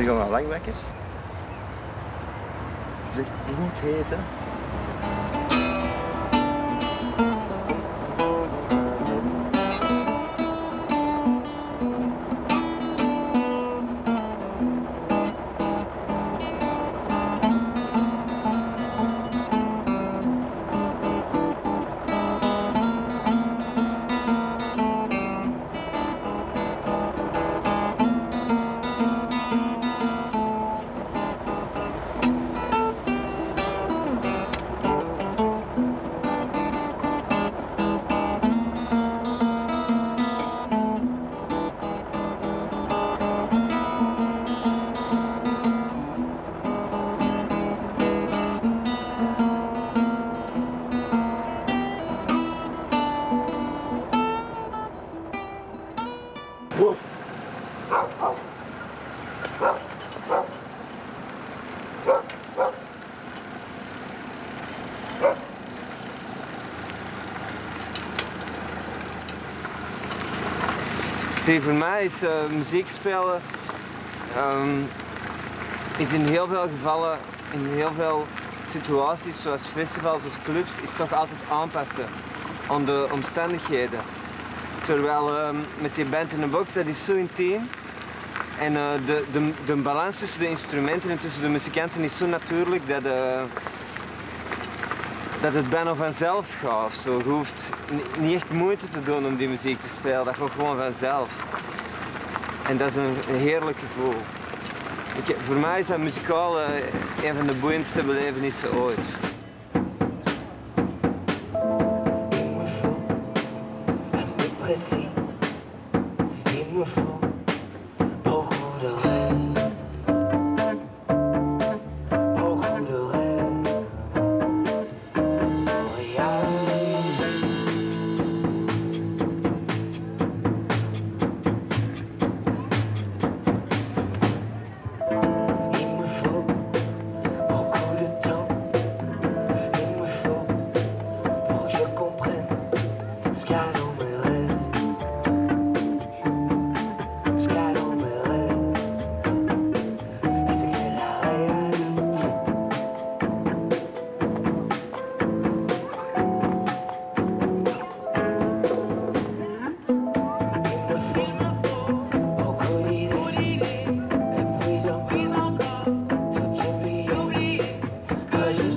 Die al lang wekker? Het is echt goed heet, hè? Zie, voor mij is eh, muziek spelen ehm, is in heel veel gevallen, in heel veel situaties zoals festivals of clubs, is toch altijd aanpassen aan de omstandigheden. Terwijl ehm, met die band in de box, dat is zo intiem. En eh, de, de, de balans tussen de instrumenten en tussen de muzikanten is zo natuurlijk dat, eh, dat het bijna vanzelf gaat. Zo. Je hoeft ni- niet echt moeite te doen om die muziek te spelen, dat gaat gewoon vanzelf. En dat is een, heerlijk gevoel. Voor mij is dat muzikaal eh, een van de boeiendste belevenissen ooit.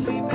see.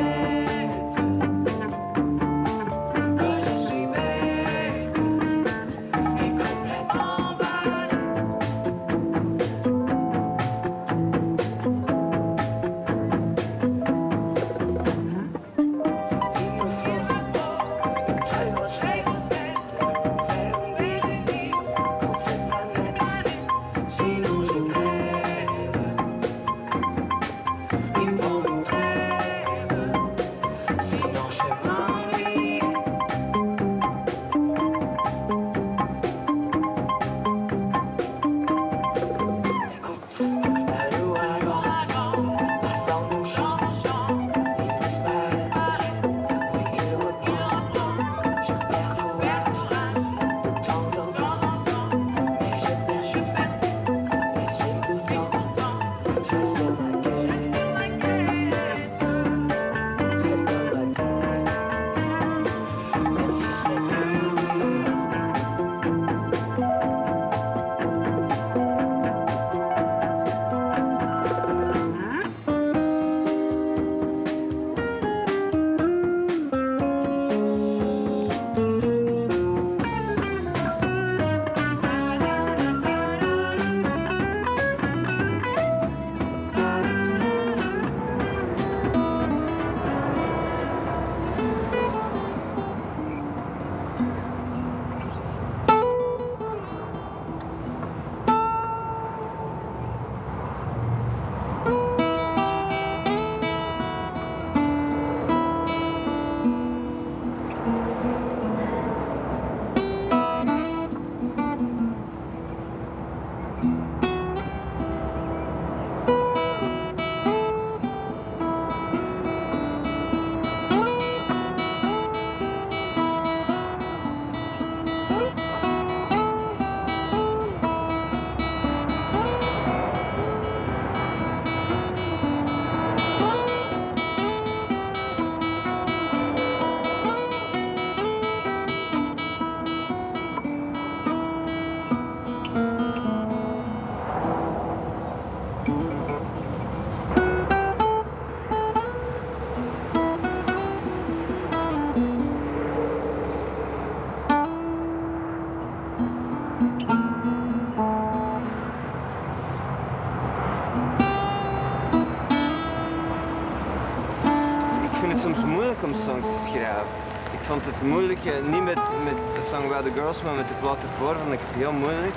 Om songs te schrijven. Ik vond het moeilijk, eh, niet met, met de song Where the Girls, maar met de plaat ervoor vond ik het heel moeilijk.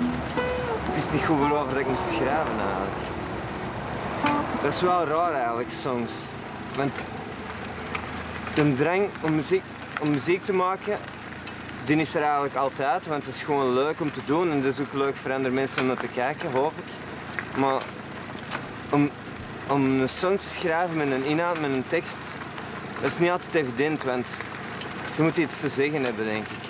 Ik wist niet goed waarover ik moest schrijven eigenlijk. Dat is wel raar eigenlijk, songs. Want de drang om muziek, om muziek te maken, die is er eigenlijk altijd, want het is gewoon leuk om te doen en het is ook leuk voor andere mensen om naar te kijken, hoop ik. Maar om, om een song te schrijven met een inhoud, met een tekst, dat is niet altijd evident, want je moet iets te zeggen hebben, denk ik.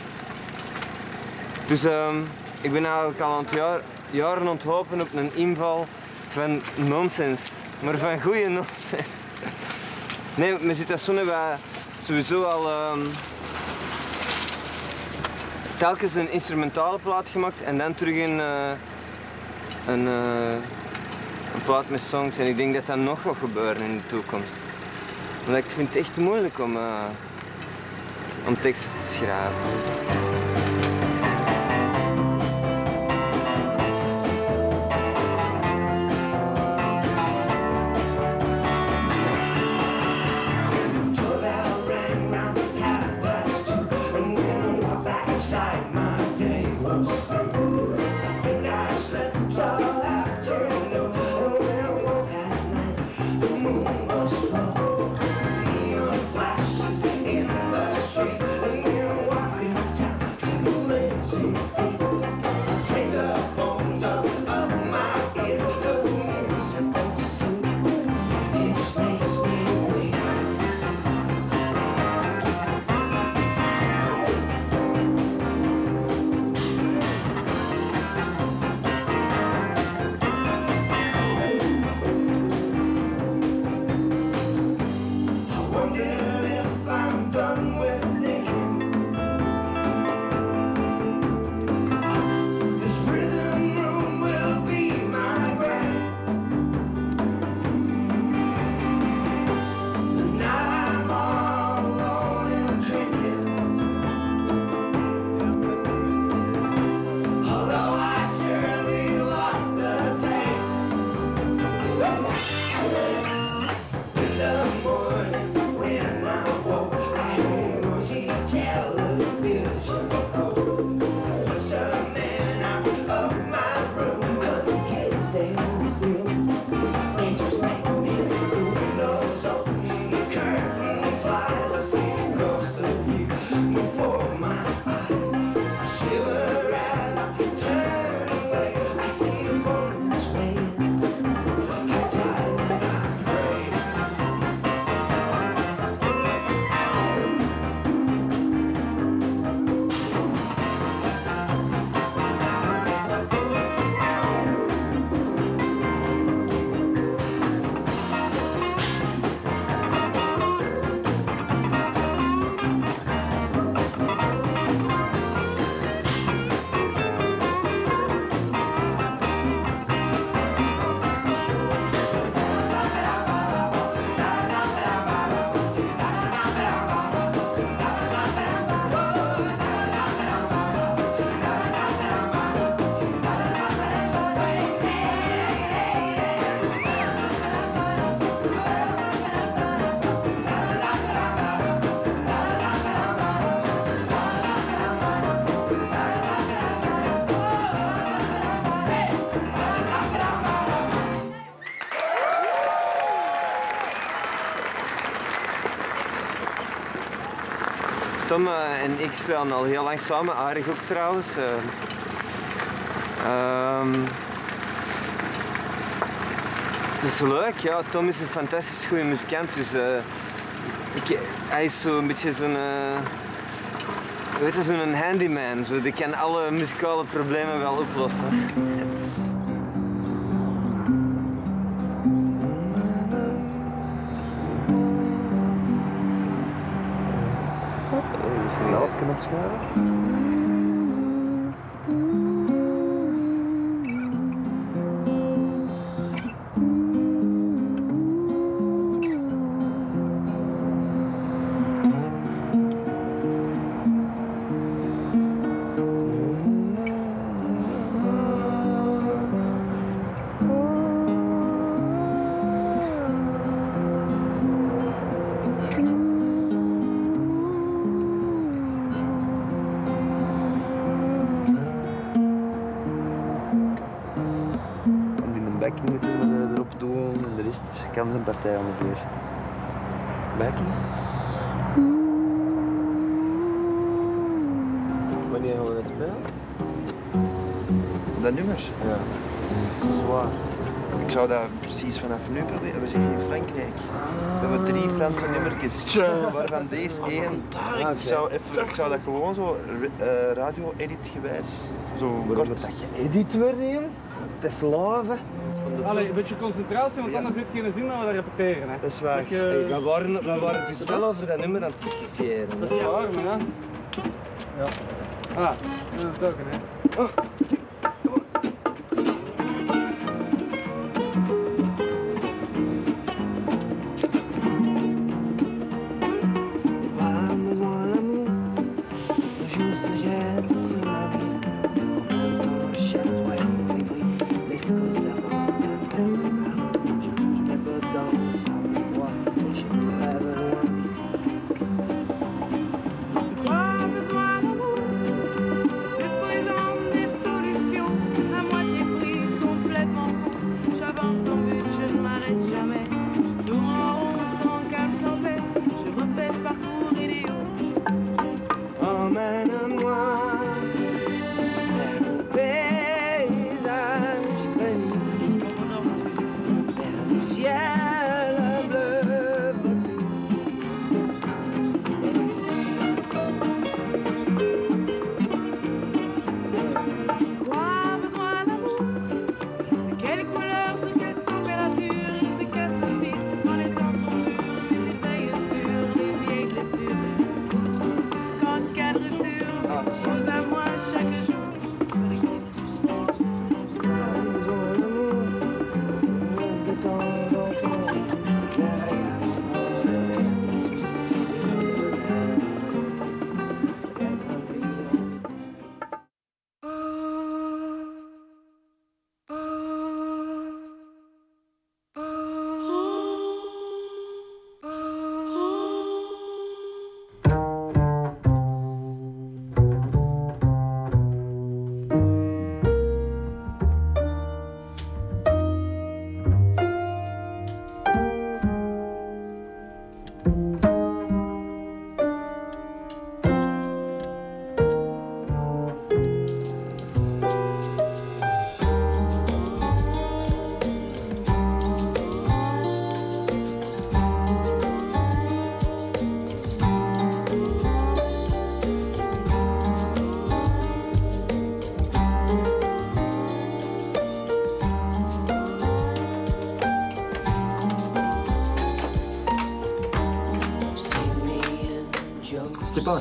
Dus ehm, ik ben eigenlijk al aan het jaren aan het hopen op een inval van nonsens, maar van goede nonsens. Nee, met Citation hebben sowieso al ehm, telkens een instrumentale plaat gemaakt en dan terug een, eh, een, eh, een plaat met songs. En ik denk dat dat nog gaat gebeuren in de toekomst. Want ik vind het echt moeilijk om, eh, om teksten te schrijven. Tom eh, en ik spelen al heel lang samen, aardig ook trouwens. Ehm, het is leuk, ja. Tom is een fantastisch goede muzikant, dus eh, ik, hij is zo'n beetje zo'n. weet je, zo'n handyman. Zo, die kan alle muzikale problemen wel oplossen. Kan zijn partij ongeveer. Backing? Wanneer gaan we dat spelen? Dat nummer? Ja. Zwaar. Ik zou dat precies vanaf nu proberen. We zitten in Frankrijk. We hebben drie Franse nummertjes, waarvan deze één. Ik zou, even, ik zou dat gewoon zo eh, radio-edit gewijs, zo kort. Edit worden, Het is live. Allee, een beetje concentratie, want anders zit geen zin dat we dat repeteren. Hè. Dat is waar. Dat je- Hey, we, waren, we waren dus wel over dat nummer aan het discussiëren. Dat is waar, maar ja. Ja. Ah, dat is ook een, hè. Pas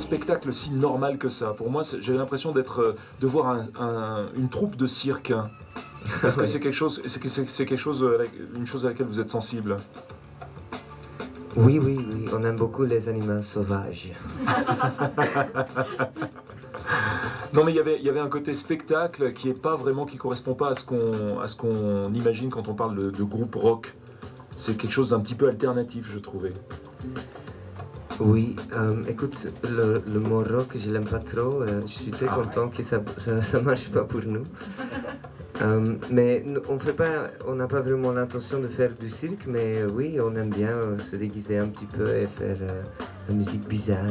spectacle si normal que ça. Pour moi, j'avais l'impression d'être, euh, de voir un- un- une troupe de cirque. Parce que c'est quelque chose, c'est que- c'est c'est quelque chose, euh, une chose à laquelle vous êtes sensible? Oui, oui, oui, on aime beaucoup les animaux sauvages. Non, mais il y avait, il y avait un côté spectacle qui est pas vraiment, qui correspond pas à ce qu'on, à ce qu'on imagine quand on parle de, de groupe rock. C'est quelque chose d'un petit peu alternatif, je trouvais. Oui, euh, écoute, le, le mot rock, je l'aime pas trop. euh, je suis très Ah content que ça, ça, ça marche pas pour nous. Euh, mais on fait pas, on n'a pas vraiment l'intention de faire du cirque, mais euh, oui, on aime bien euh, se déguiser un petit peu et faire euh, la musique bizarre.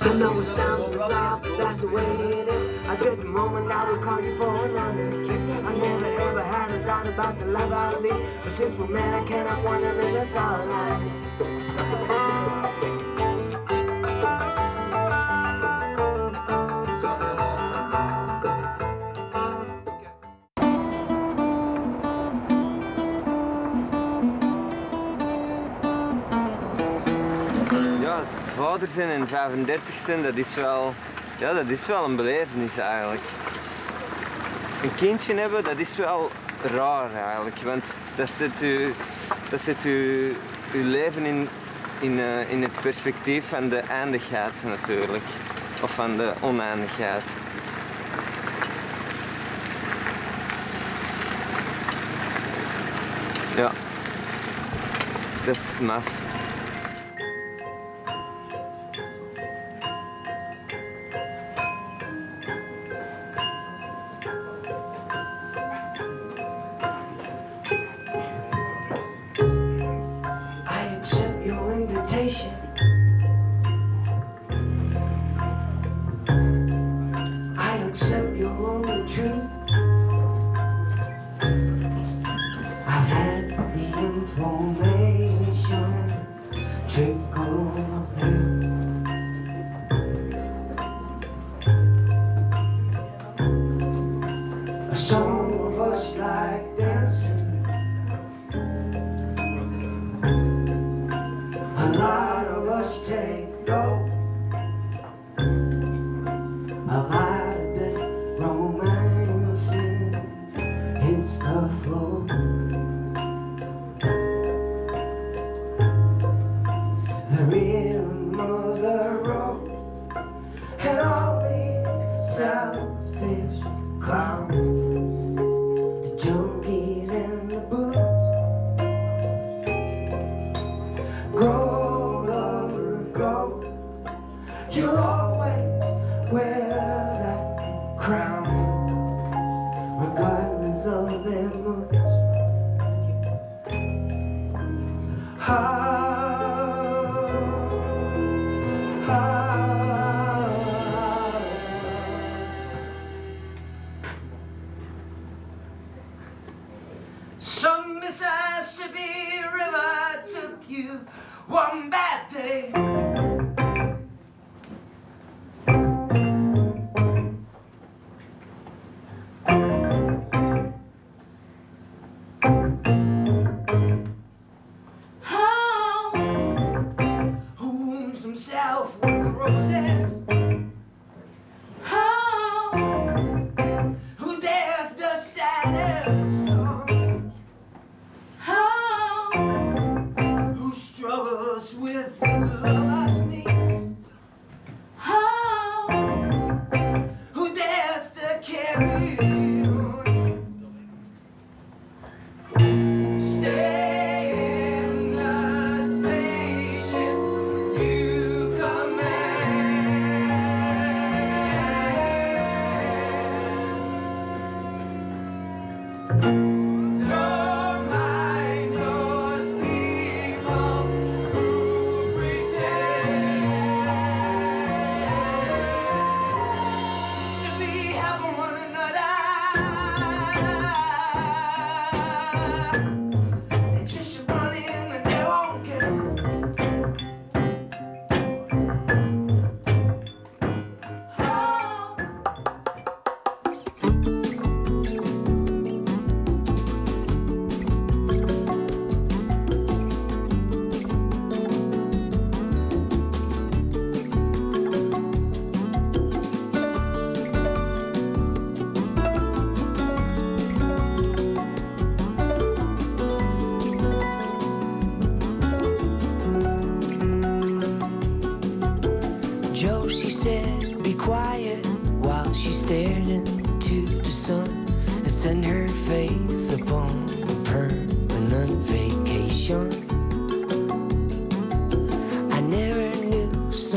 I know it sounds bizarre, but that's the way it is. I just a moment I will call you for another kiss. I never ever had a doubt about the life I lead. But since we're met, I cannot wonder, and that's all I need. Vader zijn en 35 zijn, dat is wel, ja, dat is wel een belevenis eigenlijk. Een kindje hebben, dat is wel raar eigenlijk, want dat zet u, dat zet u, uw leven in, in, eh, in het perspectief van de eindigheid natuurlijk, of van de oneindigheid. Ja, dat is maf.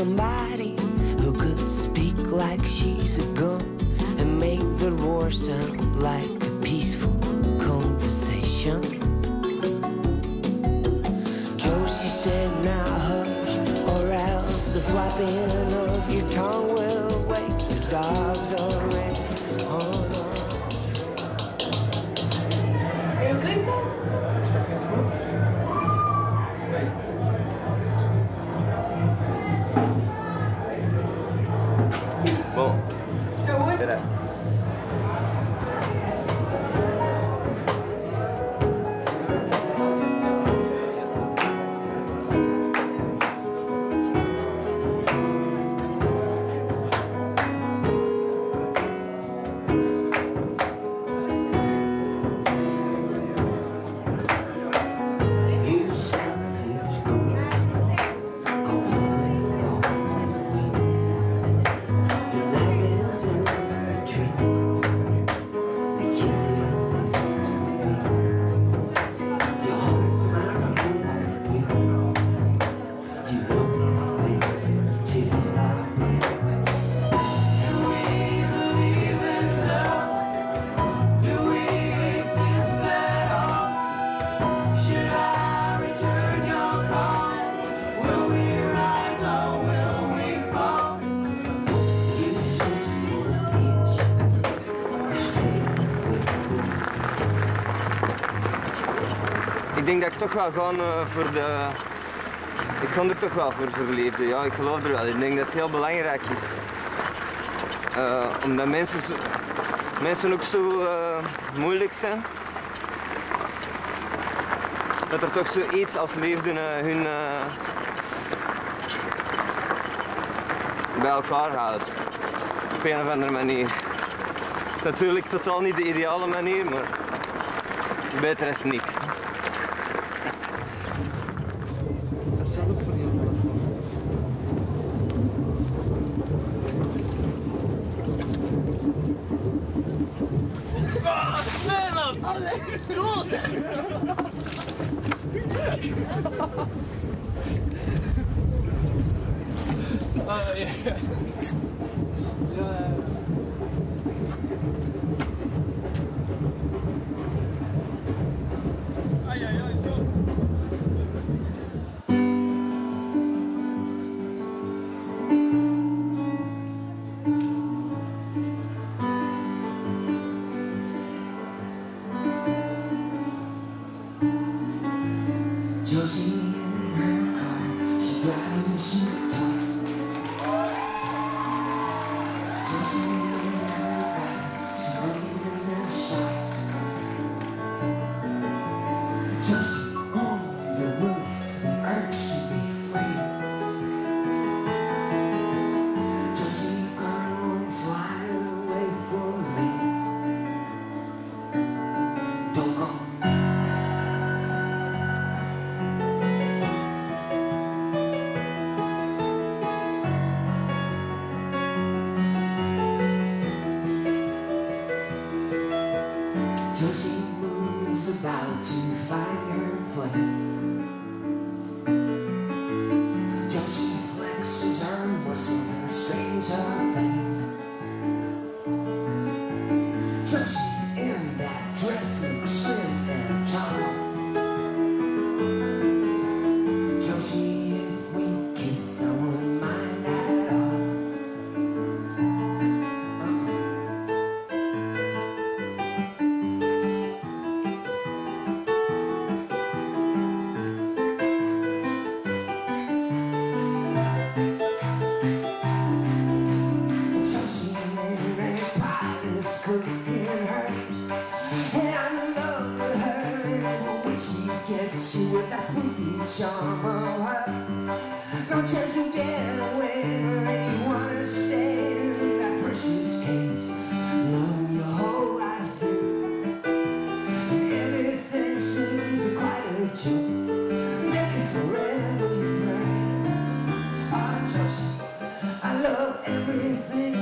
somebody who could speak like she's a gun and make the war sound like a peaceful conversation. Josie said, now hush, or else the flapping of your tongue. toch wel gaan eh, voor de... Ik ga er toch wel voor, voor. Ja, ik geloof er wel. Ik denk dat het heel belangrijk is. Eh, omdat mensen, mensen ook zo eh, moeilijk zijn. Dat er toch zoiets als leefden hun bij elkaar houdt. Op een of andere manier. Het is natuurlijk totaal niet de ideale manier, maar het is beter als niks. everything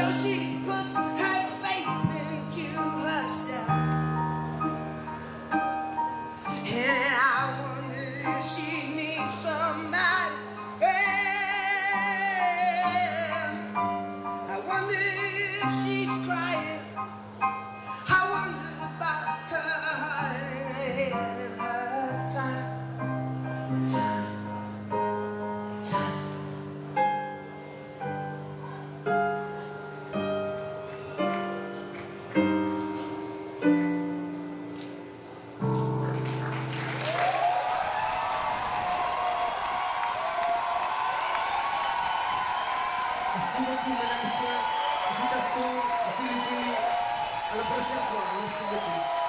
游戏过子还 Ela vai ser a próxima.